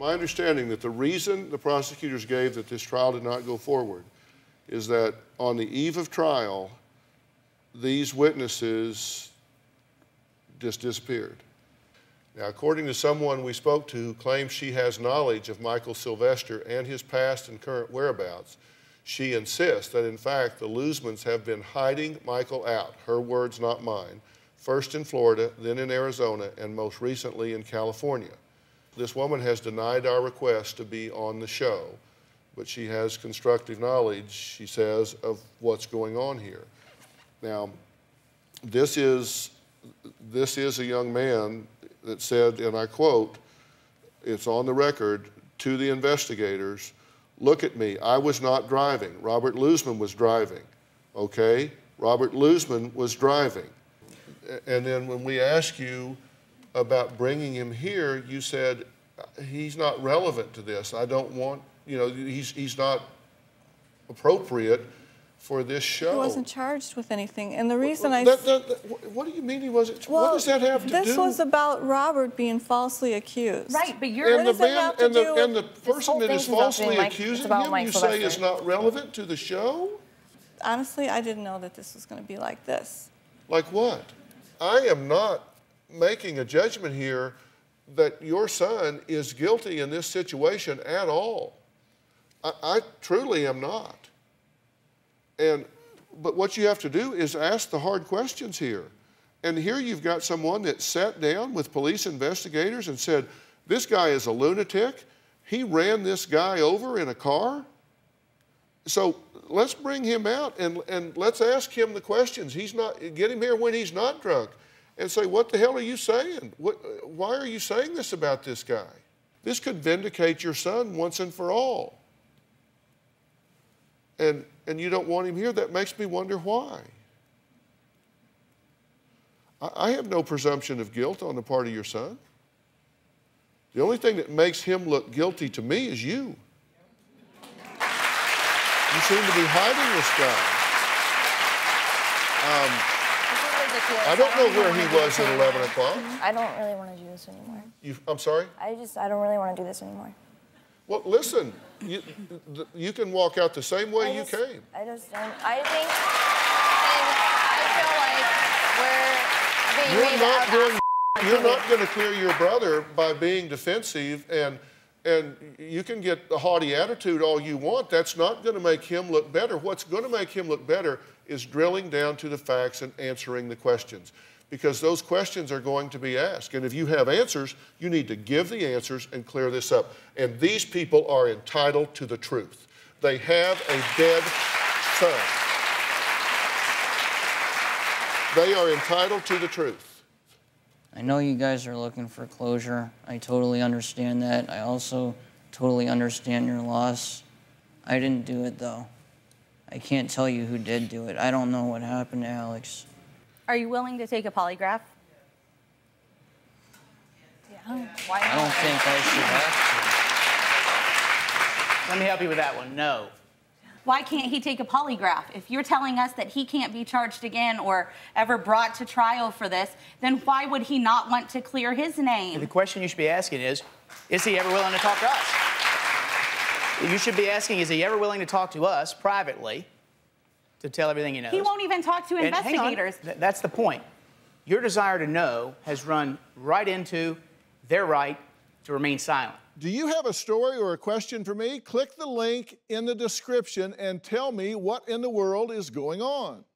My understanding that the reason the prosecutors gave that this trial did not go forward is that on the eve of trial, these witnesses just disappeared. Now, according to someone we spoke to who claims she has knowledge of Michael Sylvester and his past and current whereabouts, she insists that in fact the Luzmans have been hiding Michael out, her words, not mine, first in Florida, then in Arizona, and most recently in California. This woman has denied our request to be on the show, but she has constructive knowledge, she says, of what's going on here. Now, this is, this is a young man that said, and I quote, it's on the record to the investigators, look at me, I was not driving. Robert Luzman was driving, okay? Robert Luzman was driving. And then when we ask you about bringing him here, you said, he's not relevant to this. I don't want, you know, he's, he's not appropriate for this show. He wasn't charged with anything, and the reason I. That, that, that, what do you mean he wasn't? Well, what does that have to this do? This was about Robert being falsely accused. Right, but you're. And the does man, have to and the, and the person that is falsely accusing him, you say is not relevant to the show? Honestly, I didn't know that this was going to be like this. Like what? I am not making a judgment here that your son is guilty in this situation at all. I, I truly am not. And but what you have to do is ask the hard questions here. And here you've got someone that sat down with police investigators and said, This guy is a lunatic. He ran this guy over in a car. So let's bring him out and, and let's ask him the questions. He's not, get him here when he's not drunk and say, What the hell are you saying? What, why are you saying this about this guy? This could vindicate your son once and for all. And and you don't want him here, that makes me wonder why. I have no presumption of guilt on the part of your son. The only thing that makes him look guilty to me is you. You seem to be hiding this guy. Um, I don't know where he was at 11 o'clock. I don't really want to do this anymore. You, I'm sorry? I just, I don't really want to do this anymore. Well, listen, you, you can walk out the same way just, you came. I just don't. I think, I feel like we're being you're made not doing, You're not going to clear your brother by being defensive and and you can get the haughty attitude all you want. That's not going to make him look better. What's going to make him look better is drilling down to the facts and answering the questions because those questions are going to be asked. And if you have answers, you need to give the answers and clear this up. And these people are entitled to the truth. They have a dead son. They are entitled to the truth. I know you guys are looking for closure. I totally understand that. I also totally understand your loss. I didn't do it, though. I can't tell you who did do it. I don't know what happened to Alex. Are you willing to take a polygraph? Yeah. Why not? I don't think I should have to. Let me help you with that one. No. Why can't he take a polygraph? If you're telling us that he can't be charged again or ever brought to trial for this, then why would he not want to clear his name? The question you should be asking is, is he ever willing to talk to us? You should be asking, is he ever willing to talk to us privately to tell everything he knows. He won't even talk to and investigators. Th that's the point. Your desire to know has run right into their right to remain silent. Do you have a story or a question for me? Click the link in the description and tell me what in the world is going on.